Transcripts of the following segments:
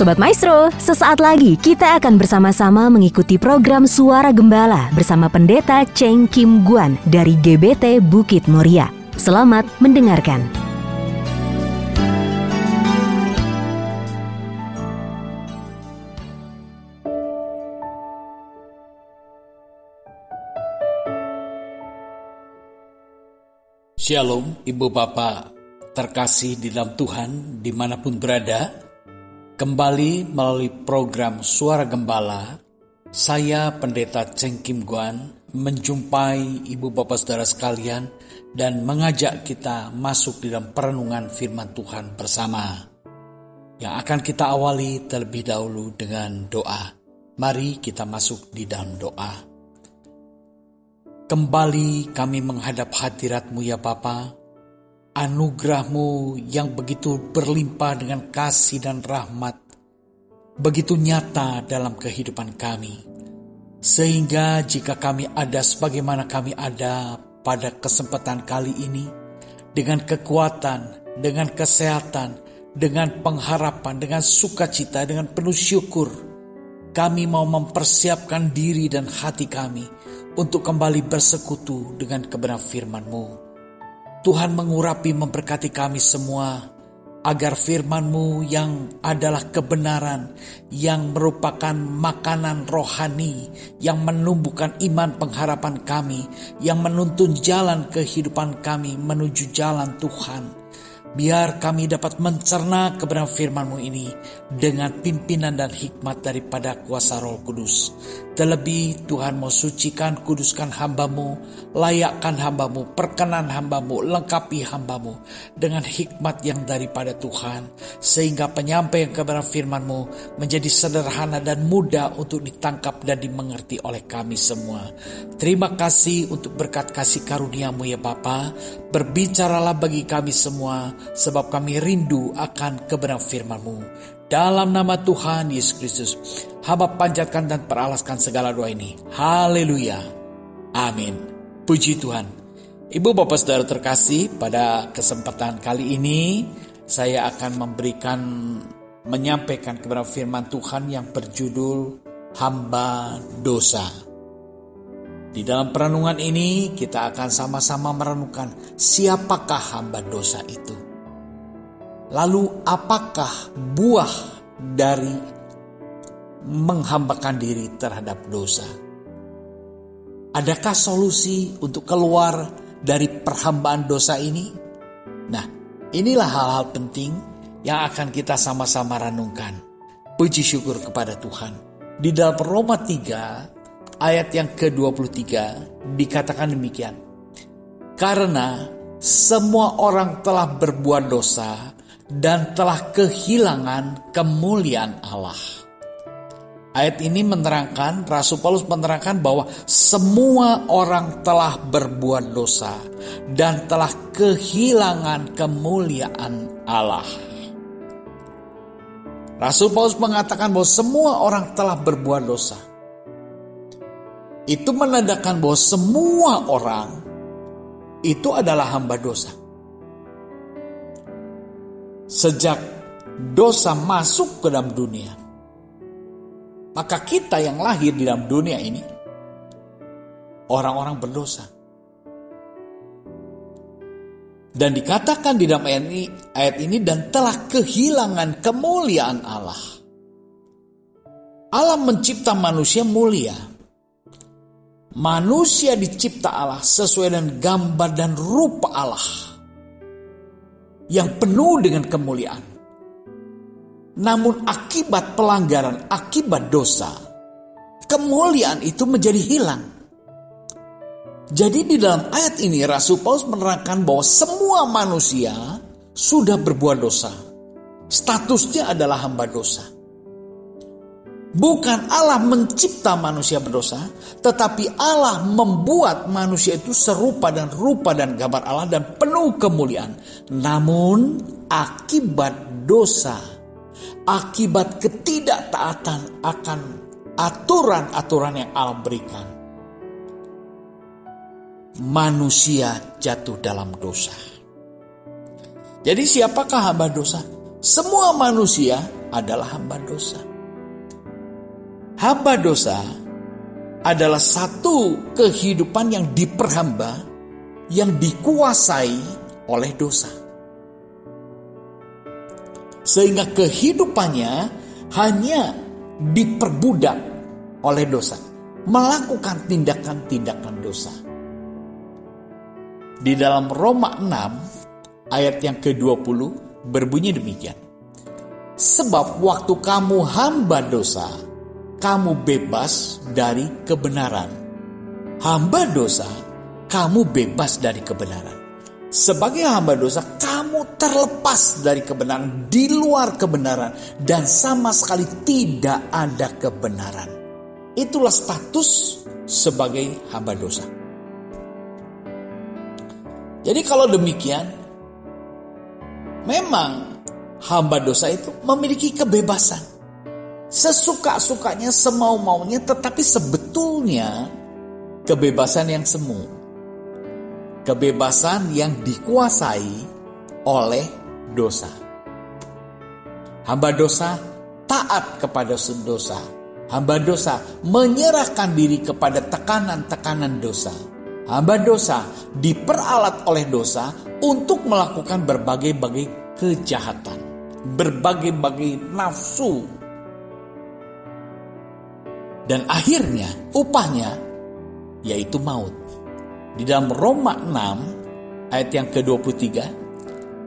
Sobat Maestro, sesaat lagi kita akan bersama-sama mengikuti program Suara Gembala bersama Pendeta Cheng Kim Guan dari GBT Bukit Moria. Selamat mendengarkan. Shalom, Ibu Bapak terkasih di dalam Tuhan di mana pun berada. Kembali melalui program Suara Gembala, saya Pendeta Cheng Kim Guan menjumpai Ibu Bapak Saudara sekalian dan mengajak kita masuk di dalam perenungan firman Tuhan bersama. Yang akan kita awali terlebih dahulu dengan doa. Mari kita masuk di dalam doa. Kembali kami menghadap hadiratmu ya Bapa. Anugerahmu yang begitu berlimpah dengan kasih dan rahmat. Begitu nyata dalam kehidupan kami. Sehingga jika kami ada sebagaimana kami ada pada kesempatan kali ini. Dengan kekuatan, dengan kesehatan, dengan pengharapan, dengan sukacita, dengan penuh syukur. Kami mau mempersiapkan diri dan hati kami untuk kembali bersekutu dengan kebenaran firman-Mu. Tuhan mengurapi memberkati kami semua, agar firman-Mu yang adalah kebenaran, yang merupakan makanan rohani, yang menumbuhkan iman pengharapan kami, yang menuntun jalan kehidupan kami menuju jalan Tuhan. Biar kami dapat mencerna kebenaran firman-Mu ini dengan pimpinan dan hikmat daripada kuasa roh kudus. Terlebih Tuhan mau sucikan, kuduskan hambamu, layakkan hambamu, perkenan hambamu, lengkapi hambamu dengan hikmat yang daripada Tuhan. Sehingga penyampaian kebenaran firmanmu menjadi sederhana dan mudah untuk ditangkap dan dimengerti oleh kami semua. Terima kasih untuk berkat kasih karuniamu ya Bapa. Berbicaralah bagi kami semua sebab kami rindu akan kebenaran firman-Mu. Dalam nama Tuhan Yesus Kristus, hamba panjatkan dan peralaskan segala doa ini. Haleluya. Amin. Puji Tuhan. Ibu Bapak Saudara terkasih, pada kesempatan kali ini saya akan memberikan menyampaikan kebenaran firman Tuhan yang berjudul hamba dosa. Di dalam perenungan ini kita akan sama-sama merenungkan siapakah hamba dosa itu. Lalu apakah buah dari menghambakan diri terhadap dosa? Adakah solusi untuk keluar dari perhambaan dosa ini? Nah, inilah hal-hal penting yang akan kita sama-sama renungkan. Puji syukur kepada Tuhan. Di dalam Roma 3 ayat yang ke-23 dikatakan demikian. Karena semua orang telah berbuat dosa dan telah kehilangan kemuliaan Allah. Ayat ini menerangkan, Rasul Paulus menerangkan bahwa semua orang telah berbuat dosa dan telah kehilangan kemuliaan Allah. Rasul Paulus mengatakan bahwa semua orang telah berbuat dosa. Itu menandakan bahwa semua orang itu adalah hamba dosa. Sejak dosa masuk ke dalam dunia, maka kita yang lahir di dalam dunia ini orang-orang berdosa. Dan dikatakan di dalam ayat ini, ayat ini dan telah kehilangan kemuliaan Allah. Allah mencipta manusia mulia. Manusia dicipta Allah sesuai dengan gambar dan rupa Allah yang penuh dengan kemuliaan. Namun akibat pelanggaran, akibat dosa, kemuliaan itu menjadi hilang. Jadi di dalam ayat ini Rasul Paulus menerangkan bahwa semua manusia sudah berbuat dosa. Statusnya adalah hamba dosa. Bukan Allah mencipta manusia berdosa, tetapi Allah membuat manusia itu serupa dan rupa dan gambar Allah dan penuh kemuliaan. Namun akibat dosa, akibat ketidaktaatan akan aturan-aturan yang Allah berikan, manusia jatuh dalam dosa. Jadi siapakah hamba dosa? Semua manusia adalah hamba dosa. Hamba dosa adalah satu kehidupan yang diperhamba, yang dikuasai oleh dosa. Sehingga kehidupannya hanya diperbudak oleh dosa, melakukan tindakan-tindakan dosa. Di dalam Roma 6 ayat yang ke-20 berbunyi demikian. Sebab waktu kamu hamba dosa, kamu bebas dari kebenaran. Hamba dosa, kamu bebas dari kebenaran. Sebagai hamba dosa, kamu terlepas dari kebenaran, di luar kebenaran, dan sama sekali tidak ada kebenaran. Itulah status sebagai hamba dosa. Jadi kalau demikian, memang hamba dosa itu memiliki kebebasan. Sesuka-sukanya, semau-maunya, tetapi sebetulnya kebebasan yang semu. Kebebasan yang dikuasai oleh dosa. Hamba dosa taat kepada dosa. Hamba dosa menyerahkan diri kepada tekanan-tekanan dosa hamba dosa diperalat oleh dosa untuk melakukan berbagai-bagai kejahatan, berbagai-bagai nafsu. Dan akhirnya upahnya yaitu maut. Di dalam Roma 6 ayat yang ke-23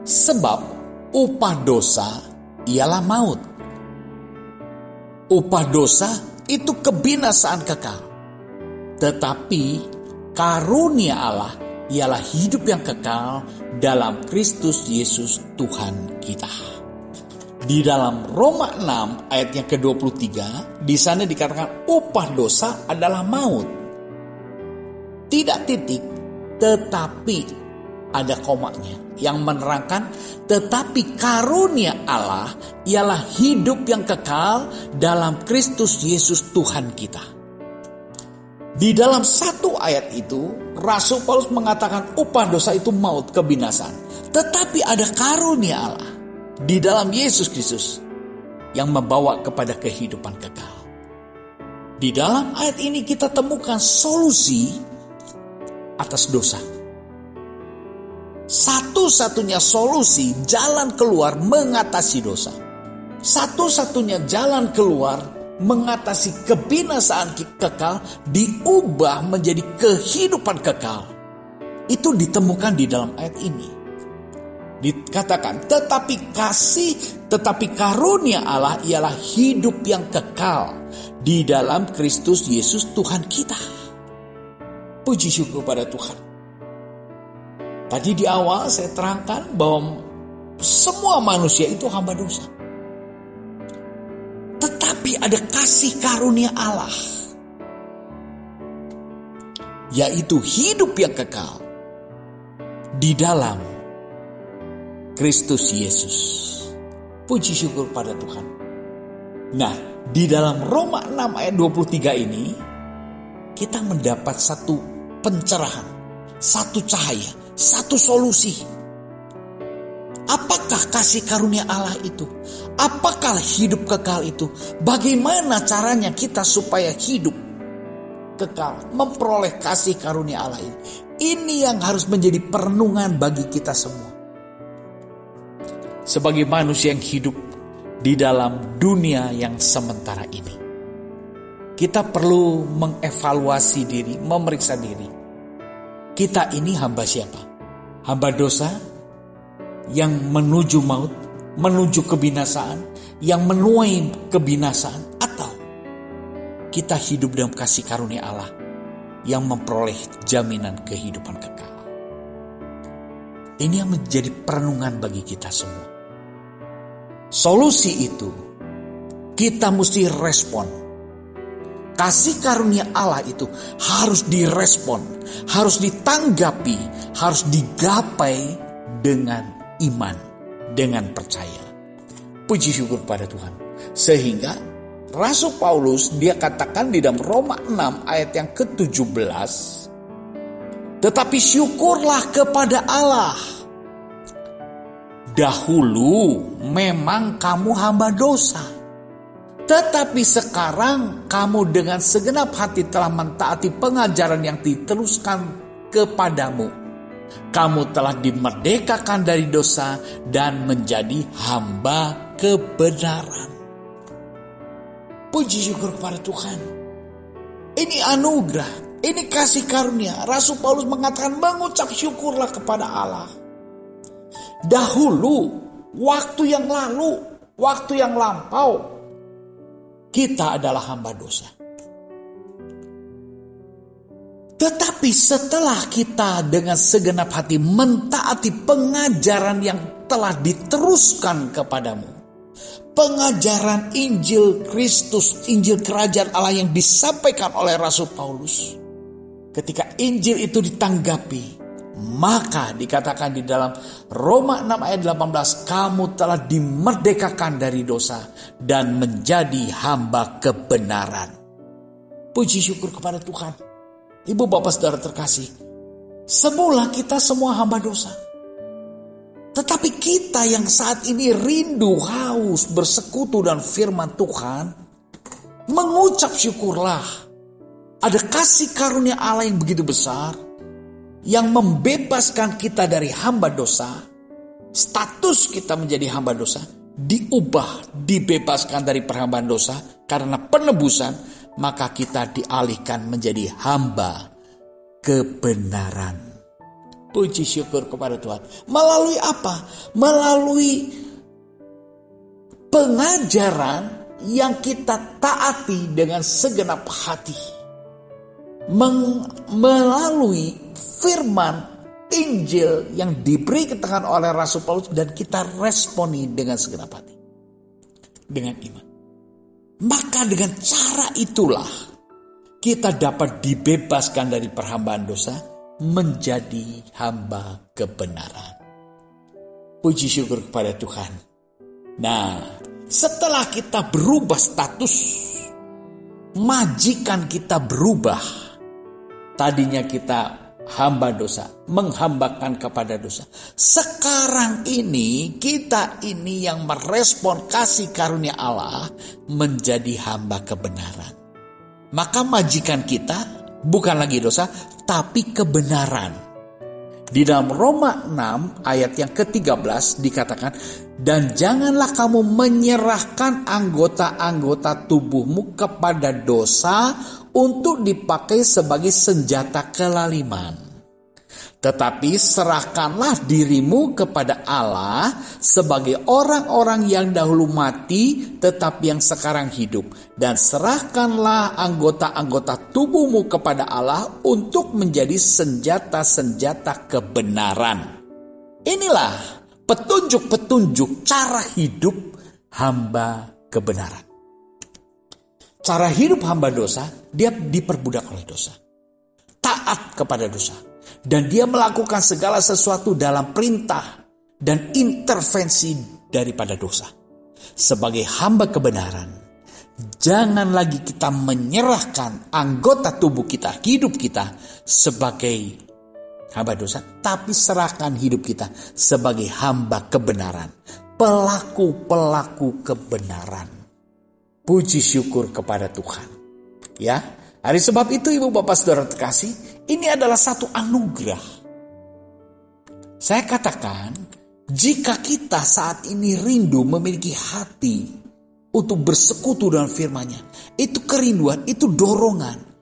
sebab upah dosa ialah maut. Upah dosa itu kebinasaan kekal. Tetapi karunia Allah ialah hidup yang kekal dalam Kristus Yesus Tuhan kita. Di dalam Roma 6 ayat yang ke-23, di sana dikatakan upah dosa adalah maut. Tidak titik, tetapi ada komanya yang menerangkan tetapi karunia Allah ialah hidup yang kekal dalam Kristus Yesus Tuhan kita. Di dalam satu ayat itu, Rasul Paulus mengatakan upah dosa itu maut kebinasan. Tetapi ada karunia Allah di dalam Yesus Kristus yang membawa kepada kehidupan kekal. Di dalam ayat ini kita temukan solusi atas dosa. Satu-satunya solusi jalan keluar mengatasi dosa. Satu-satunya jalan keluar mengatasi kebinasaan kekal diubah menjadi kehidupan kekal. Itu ditemukan di dalam ayat ini. Dikatakan, tetapi kasih, tetapi karunia Allah ialah hidup yang kekal di dalam Kristus Yesus Tuhan kita. Puji syukur pada Tuhan. Tadi di awal saya terangkan bahwa semua manusia itu hamba dosa tapi ada kasih karunia Allah, yaitu hidup yang kekal di dalam Kristus Yesus. Puji syukur pada Tuhan. Nah, di dalam Roma 6 ayat 23 ini kita mendapat satu pencerahan, satu cahaya, satu solusi Apakah kasih karunia Allah itu? Apakah hidup kekal itu? Bagaimana caranya kita supaya hidup kekal, memperoleh kasih karunia Allah ini? Ini yang harus menjadi perenungan bagi kita semua. Sebagai manusia yang hidup di dalam dunia yang sementara ini, kita perlu mengevaluasi diri, memeriksa diri. Kita ini hamba siapa? Hamba dosa yang menuju maut, menuju kebinasaan, yang menuai kebinasaan, atau kita hidup dalam kasih karunia Allah yang memperoleh jaminan kehidupan kekal. Ini yang menjadi perenungan bagi kita semua. Solusi itu kita mesti respon. Kasih karunia Allah itu harus direspon, harus ditanggapi, harus digapai dengan iman dengan percaya. Puji syukur pada Tuhan. Sehingga Rasul Paulus dia katakan di dalam Roma 6 ayat yang ke-17. Tetapi syukurlah kepada Allah Dahulu memang kamu hamba dosa. Tetapi sekarang kamu dengan segenap hati telah mentaati pengajaran yang diteruskan kepadamu. Kamu telah dimerdekakan dari dosa dan menjadi hamba kebenaran. Puji syukur kepada Tuhan. Ini anugerah, ini kasih karunia. Rasul Paulus mengatakan mengucap syukurlah kepada Allah. Dahulu, waktu yang lalu, waktu yang lampau, kita adalah hamba dosa. Tetapi setelah kita dengan segenap hati mentaati pengajaran yang telah diteruskan kepadamu, pengajaran Injil Kristus, Injil Kerajaan Allah yang disampaikan oleh Rasul Paulus, ketika Injil itu ditanggapi, maka dikatakan di dalam Roma 6 ayat 18, kamu telah dimerdekakan dari dosa dan menjadi hamba kebenaran. Puji syukur kepada Tuhan. Ibu bapak saudara terkasih. Semula kita semua hamba dosa. Tetapi kita yang saat ini rindu, haus, bersekutu dan firman Tuhan. Mengucap syukurlah. Ada kasih karunia Allah yang begitu besar yang membebaskan kita dari hamba dosa, status kita menjadi hamba dosa, diubah, dibebaskan dari perhambaan dosa karena penebusan, maka kita dialihkan menjadi hamba kebenaran. Puji syukur kepada Tuhan. Melalui apa? Melalui pengajaran yang kita taati dengan segenap hati. Meng, melalui firman Injil yang diberi keterangan oleh Rasul Paulus dan kita responi dengan segenap hati. Dengan iman. Maka dengan cara itulah kita dapat dibebaskan dari perhambaan dosa menjadi hamba kebenaran. Puji syukur kepada Tuhan. Nah, setelah kita berubah status, majikan kita berubah. Tadinya kita hamba dosa, menghambakan kepada dosa. Sekarang ini kita ini yang merespon kasih karunia Allah menjadi hamba kebenaran. Maka majikan kita bukan lagi dosa, tapi kebenaran. Di dalam Roma 6 ayat yang ke-13 dikatakan, Dan janganlah kamu menyerahkan anggota-anggota tubuhmu kepada dosa untuk dipakai sebagai senjata kelaliman. Tetapi serahkanlah dirimu kepada Allah sebagai orang-orang yang dahulu mati tetapi yang sekarang hidup. Dan serahkanlah anggota-anggota tubuhmu kepada Allah untuk menjadi senjata-senjata kebenaran. Inilah petunjuk-petunjuk cara hidup hamba kebenaran. Cara hidup hamba dosa, dia diperbudak oleh dosa. Taat kepada dosa. Dan dia melakukan segala sesuatu dalam perintah dan intervensi daripada dosa. Sebagai hamba kebenaran, jangan lagi kita menyerahkan anggota tubuh kita, hidup kita sebagai hamba dosa, tapi serahkan hidup kita sebagai hamba kebenaran, pelaku-pelaku kebenaran. Puji syukur kepada Tuhan. Ya, hari sebab itu Ibu Bapak Saudara terkasih, ini adalah satu anugerah. Saya katakan, jika kita saat ini rindu memiliki hati untuk bersekutu dengan firman-Nya, itu kerinduan, itu dorongan.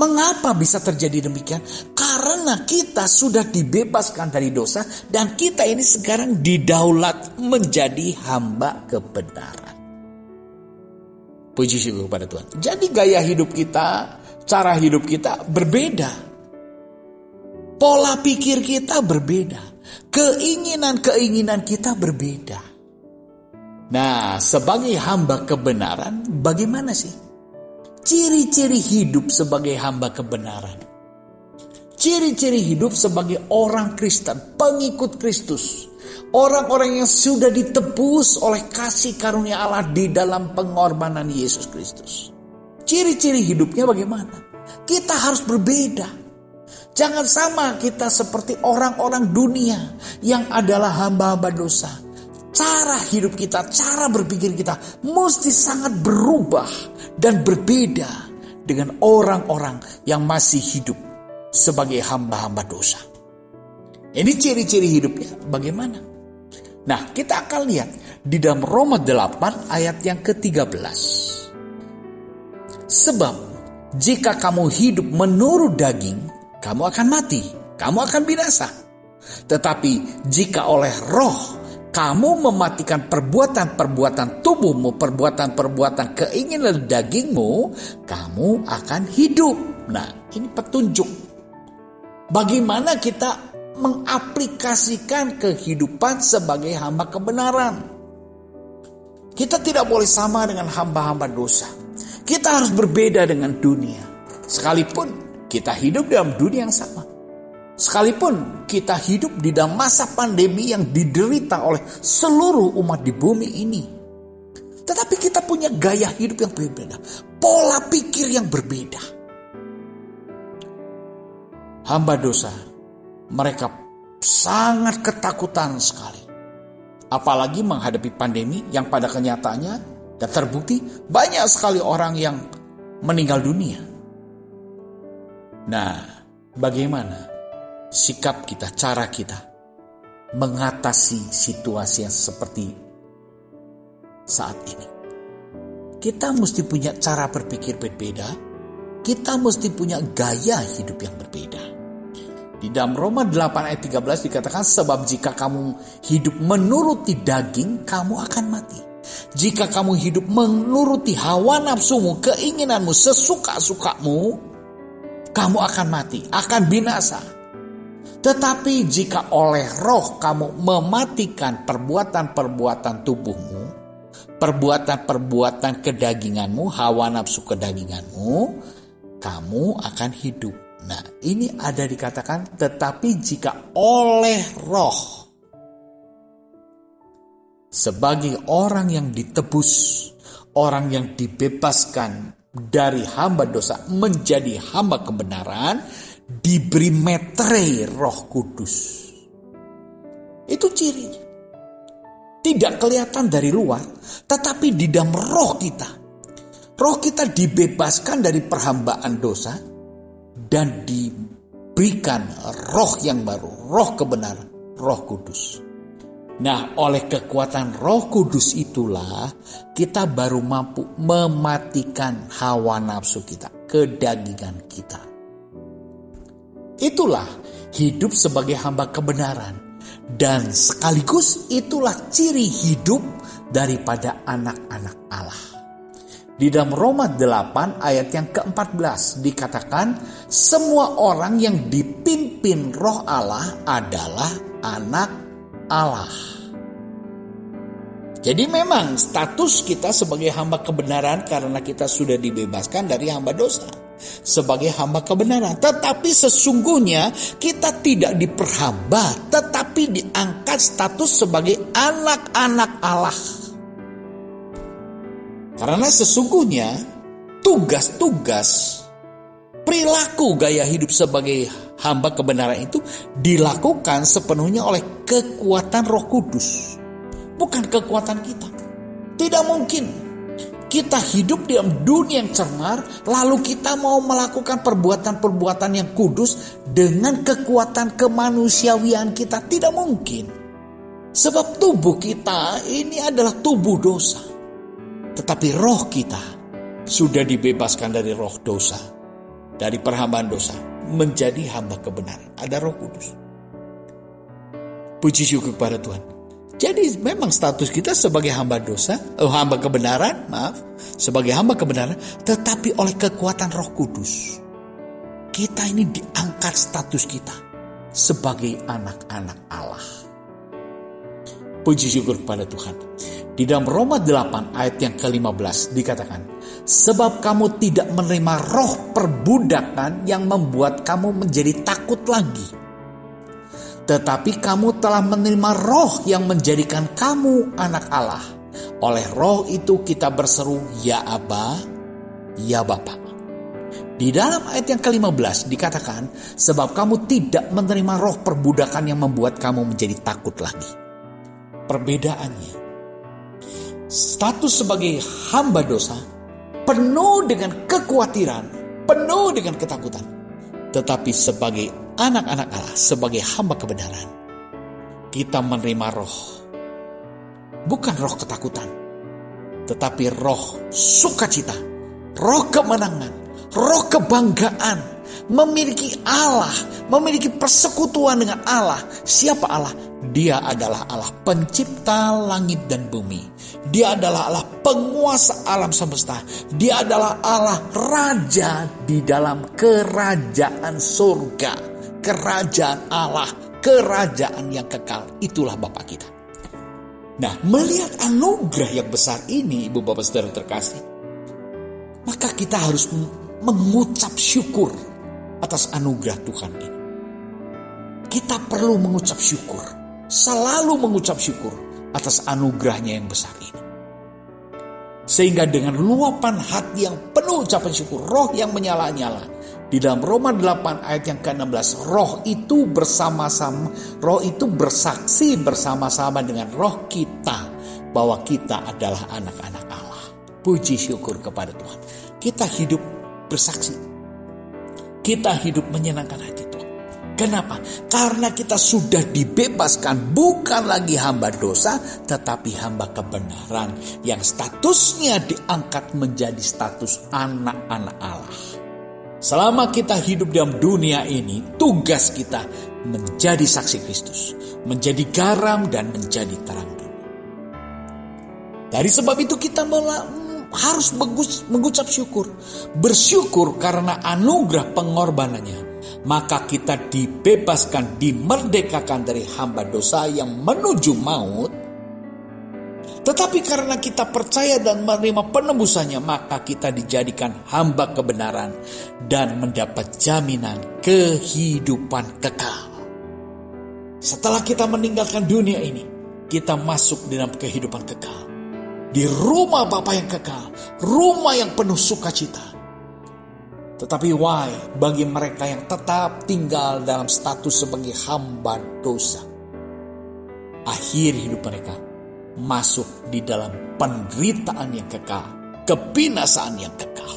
Mengapa bisa terjadi demikian? Karena kita sudah dibebaskan dari dosa dan kita ini sekarang didaulat menjadi hamba kebenaran. Puji syukur kepada Tuhan. Jadi gaya hidup kita, cara hidup kita berbeda. Pola pikir kita berbeda. Keinginan-keinginan kita berbeda. Nah, sebagai hamba kebenaran, bagaimana sih? Ciri-ciri hidup sebagai hamba kebenaran. Ciri-ciri hidup sebagai orang Kristen, pengikut Kristus Orang-orang yang sudah ditebus oleh kasih karunia Allah di dalam pengorbanan Yesus Kristus. Ciri-ciri hidupnya bagaimana? Kita harus berbeda. Jangan sama kita seperti orang-orang dunia yang adalah hamba-hamba dosa. Cara hidup kita, cara berpikir kita mesti sangat berubah dan berbeda dengan orang-orang yang masih hidup sebagai hamba-hamba dosa. Ini ciri-ciri hidupnya bagaimana? Nah, kita akan lihat di dalam Roma 8 ayat yang ke-13. Sebab jika kamu hidup menurut daging, kamu akan mati, kamu akan binasa. Tetapi jika oleh roh kamu mematikan perbuatan-perbuatan tubuhmu, perbuatan-perbuatan keinginan dagingmu, kamu akan hidup. Nah, ini petunjuk. Bagaimana kita mengaplikasikan kehidupan sebagai hamba kebenaran. Kita tidak boleh sama dengan hamba-hamba dosa. Kita harus berbeda dengan dunia. Sekalipun kita hidup dalam dunia yang sama. Sekalipun kita hidup di dalam masa pandemi yang diderita oleh seluruh umat di bumi ini. Tetapi kita punya gaya hidup yang berbeda. Pola pikir yang berbeda. Hamba dosa, mereka sangat ketakutan sekali. Apalagi menghadapi pandemi yang pada kenyataannya dan terbukti banyak sekali orang yang meninggal dunia. Nah, bagaimana sikap kita, cara kita mengatasi situasi yang seperti saat ini? Kita mesti punya cara berpikir berbeda, kita mesti punya gaya hidup yang berbeda. Di dalam Roma 8 ayat 13 dikatakan sebab jika kamu hidup menuruti daging, kamu akan mati. Jika kamu hidup menuruti hawa nafsumu, keinginanmu, sesuka-sukamu, kamu akan mati, akan binasa. Tetapi jika oleh roh kamu mematikan perbuatan-perbuatan tubuhmu, perbuatan-perbuatan kedaginganmu, hawa nafsu kedaginganmu, kamu akan hidup. Nah, ini ada dikatakan, tetapi jika oleh roh, sebagai orang yang ditebus, orang yang dibebaskan dari hamba dosa menjadi hamba kebenaran diberi metre roh kudus. Itu cirinya. Tidak kelihatan dari luar, tetapi di dalam roh kita. Roh kita dibebaskan dari perhambaan dosa dan diberikan roh yang baru, roh kebenaran, roh kudus. Nah, oleh kekuatan Roh Kudus itulah kita baru mampu mematikan hawa nafsu kita, kedagingan kita. Itulah hidup sebagai hamba kebenaran dan sekaligus itulah ciri hidup daripada anak-anak Allah. Di dalam Roma 8 ayat yang ke-14 dikatakan semua orang yang dipimpin roh Allah adalah anak Allah. Jadi memang status kita sebagai hamba kebenaran karena kita sudah dibebaskan dari hamba dosa. Sebagai hamba kebenaran. Tetapi sesungguhnya kita tidak diperhamba. Tetapi diangkat status sebagai anak-anak Allah. Karena sesungguhnya tugas-tugas perilaku gaya hidup sebagai hamba kebenaran itu dilakukan sepenuhnya oleh kekuatan Roh Kudus, bukan kekuatan kita. Tidak mungkin kita hidup di dunia yang cemar, lalu kita mau melakukan perbuatan-perbuatan yang kudus dengan kekuatan kemanusiawian kita. Tidak mungkin. Sebab tubuh kita ini adalah tubuh dosa. Tetapi roh kita sudah dibebaskan dari roh dosa. Dari perhambaan dosa menjadi hamba kebenaran. Ada Roh Kudus. Puji syukur kepada Tuhan. Jadi memang status kita sebagai hamba dosa, oh, hamba kebenaran, maaf, sebagai hamba kebenaran, tetapi oleh kekuatan Roh Kudus, kita ini diangkat status kita sebagai anak-anak Allah. Puji syukur kepada Tuhan. Di dalam Roma 8 ayat yang ke-15 dikatakan, Sebab kamu tidak menerima roh perbudakan yang membuat kamu menjadi takut lagi. Tetapi kamu telah menerima roh yang menjadikan kamu anak Allah. Oleh roh itu kita berseru, Ya Aba, Ya Bapa. Di dalam ayat yang ke-15 dikatakan, sebab kamu tidak menerima roh perbudakan yang membuat kamu menjadi takut lagi. Perbedaannya, status sebagai hamba dosa penuh dengan kekhawatiran, penuh dengan ketakutan. Tetapi sebagai anak-anak Allah, sebagai hamba kebenaran, kita menerima roh. Bukan roh ketakutan, tetapi roh sukacita, roh kemenangan, roh kebanggaan, memiliki Allah, memiliki persekutuan dengan Allah. Siapa Allah? Dia adalah Allah pencipta langit dan bumi. Dia adalah Allah penguasa alam semesta. Dia adalah Allah raja di dalam kerajaan surga. Kerajaan Allah, kerajaan yang kekal. Itulah Bapak kita. Nah, melihat anugerah yang besar ini, Ibu Bapak Saudara terkasih, maka kita harus mengucap syukur atas anugerah Tuhan ini. Kita perlu mengucap syukur, selalu mengucap syukur atas anugerahnya yang besar ini. Sehingga dengan luapan hati yang penuh ucapan syukur, roh yang menyala-nyala. Di dalam Roma 8 ayat yang ke-16, roh itu bersama-sama, roh itu bersaksi bersama-sama dengan roh kita bahwa kita adalah anak-anak Allah. Puji syukur kepada Tuhan. Kita hidup bersaksi. Kita hidup menyenangkan hati Tuhan. Kenapa? Karena kita sudah dibebaskan bukan lagi hamba dosa tetapi hamba kebenaran yang statusnya diangkat menjadi status anak-anak Allah. Selama kita hidup dalam dunia ini, tugas kita menjadi saksi Kristus, menjadi garam dan menjadi terang dunia. Dari sebab itu kita harus mengucap syukur. Bersyukur karena anugerah pengorbanannya. Maka kita dibebaskan, dimerdekakan dari hamba dosa yang menuju maut. Tetapi karena kita percaya dan menerima penebusannya, maka kita dijadikan hamba kebenaran dan mendapat jaminan kehidupan kekal. Setelah kita meninggalkan dunia ini, kita masuk dalam kehidupan kekal di rumah Bapa yang kekal, rumah yang penuh sukacita. Tetapi why bagi mereka yang tetap tinggal dalam status sebagai hamba dosa. Akhir hidup mereka masuk di dalam penderitaan yang kekal, kebinasaan yang kekal.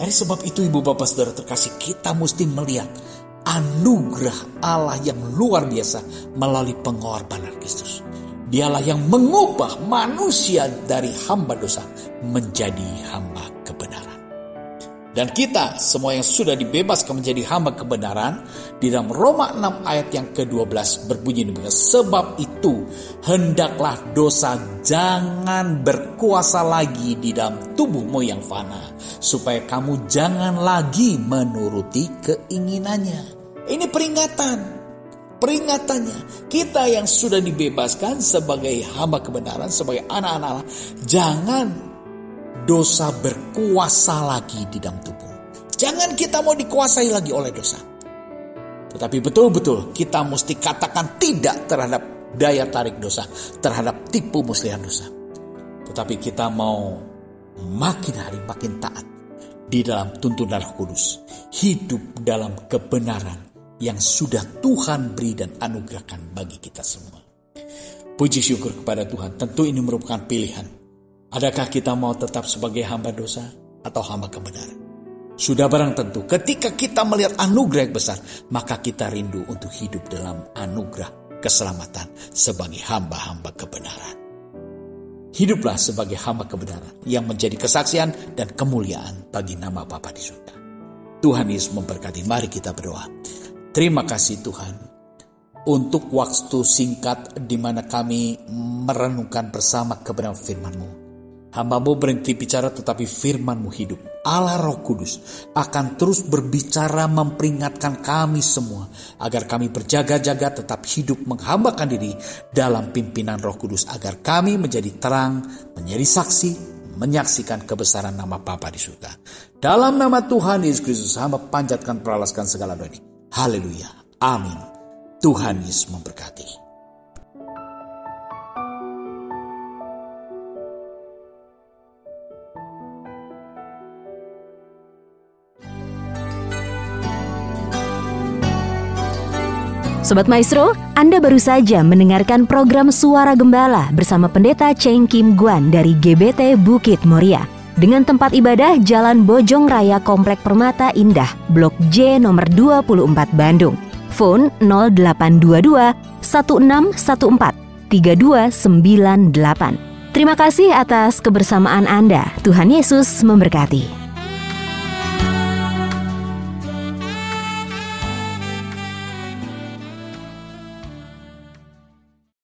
Dari sebab itu ibu bapak saudara terkasih kita mesti melihat anugerah Allah yang luar biasa melalui pengorbanan Kristus. Dialah yang mengubah manusia dari hamba dosa menjadi hamba kebenaran. Dan kita semua yang sudah dibebaskan menjadi hamba kebenaran di dalam Roma 6 ayat yang ke-12 berbunyi demikian. Sebab itu hendaklah dosa jangan berkuasa lagi di dalam tubuhmu yang fana. Supaya kamu jangan lagi menuruti keinginannya. Ini peringatan peringatannya. Kita yang sudah dibebaskan sebagai hamba kebenaran, sebagai anak-anak Allah, jangan dosa berkuasa lagi di dalam tubuh. Jangan kita mau dikuasai lagi oleh dosa. Tetapi betul-betul kita mesti katakan tidak terhadap daya tarik dosa, terhadap tipu muslihan dosa. Tetapi kita mau makin hari makin taat di dalam tuntunan Kudus, hidup dalam kebenaran, yang sudah Tuhan beri dan anugerahkan bagi kita semua. Puji syukur kepada Tuhan, tentu ini merupakan pilihan. Adakah kita mau tetap sebagai hamba dosa atau hamba kebenaran? Sudah barang tentu, ketika kita melihat anugerah yang besar, maka kita rindu untuk hidup dalam anugerah keselamatan sebagai hamba-hamba kebenaran. Hiduplah sebagai hamba kebenaran yang menjadi kesaksian dan kemuliaan bagi nama Bapa di surga. Tuhan Yesus memberkati. Mari kita berdoa. Terima kasih Tuhan untuk waktu singkat di mana kami merenungkan bersama kebenaran firman-Mu. Hambamu berhenti bicara tetapi firman-Mu hidup. Allah Roh Kudus akan terus berbicara memperingatkan kami semua agar kami berjaga-jaga tetap hidup menghambakan diri dalam pimpinan Roh Kudus agar kami menjadi terang, menjadi saksi, menyaksikan kebesaran nama Bapa di surga. Dalam nama Tuhan Yesus Kristus, hamba panjatkan peralaskan segala doa ini. Haleluya. Amin. Tuhan Yesus memberkati. Sobat Maestro, Anda baru saja mendengarkan program Suara Gembala bersama Pendeta Cheng Kim Guan dari GBT Bukit Moria. Dengan tempat ibadah Jalan Bojong Raya Komplek Permata Indah, Blok J nomor 24 Bandung. Phone 0822 1614 3298. Terima kasih atas kebersamaan Anda. Tuhan Yesus memberkati.